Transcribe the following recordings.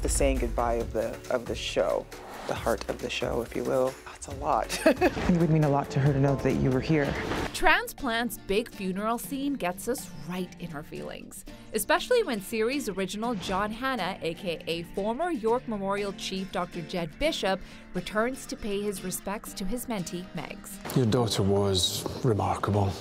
the saying goodbye of the of the show, the heart of the show, if you will. That's a lot. it would mean a lot to her to know that you were here. Transplant's big funeral scene gets us right in her feelings, especially when series original John Hannah, aka former York Memorial Chief Dr. Jed Bishop, returns to pay his respects to his mentee, Mags. Your daughter was remarkable.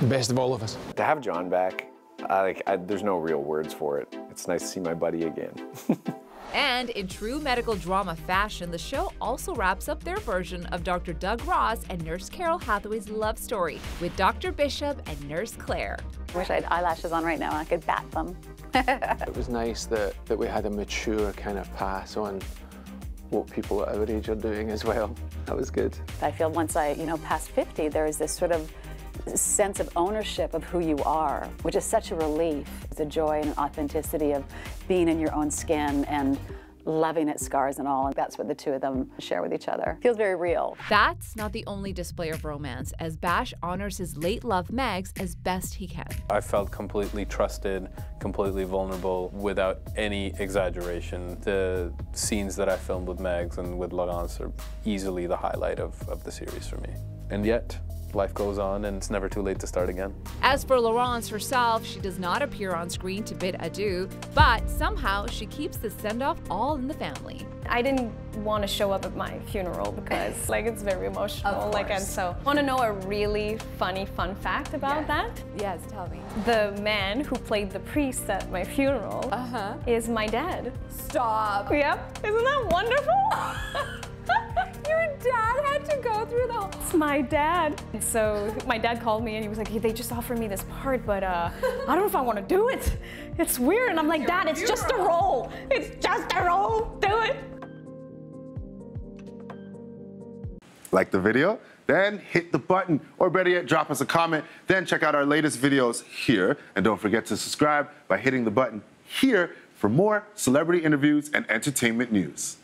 The best of all of us. To have John back, I, like, I, there's no real words for it. It's nice to see my buddy again. and in true medical drama fashion, the show also wraps up their version of Dr. Doug Ross and Nurse Carol Hathaway's love story with Dr. Bishop and Nurse Claire. I wish I had eyelashes on right now and I could bat them. it was nice that, that we had a mature kind of pass on what people at our age are doing as well. That was good. I feel once I, you know, past 50, there is this sort of sense of ownership of who you are, which is such a relief. It's the joy and authenticity of being in your own skin and loving its scars and all. And that's what the two of them share with each other. Feels very real. That's not the only display of romance, as Bash honors his late love Mags as best he can. I felt completely trusted, completely vulnerable, without any exaggeration. The scenes that I filmed with Megs and with Laurence are easily the highlight of, of the series for me. And yet, life goes on and it's never too late to start again. As for Laurence herself, she does not appear on screen to bid adieu, but somehow she keeps the send-off all in the family. I didn't want to show up at my funeral because like it's very emotional like and so want to know a really funny fun fact about yes. that yes tell me the man who played the priest at my funeral uh-huh. is my dad stop yep isn't that wonderful Your dad had to go my dad. And so my dad called me and he was like, hey, they just offered me this part, but uh, I don't know if I want to do it. It's weird. And I'm like, Dad, it's just a role. It's just a role. Do it. Like the video? Then hit the button, or better yet, drop us a comment. Then check out our latest videos here. And don't forget to subscribe by hitting the button here for more celebrity interviews and entertainment news.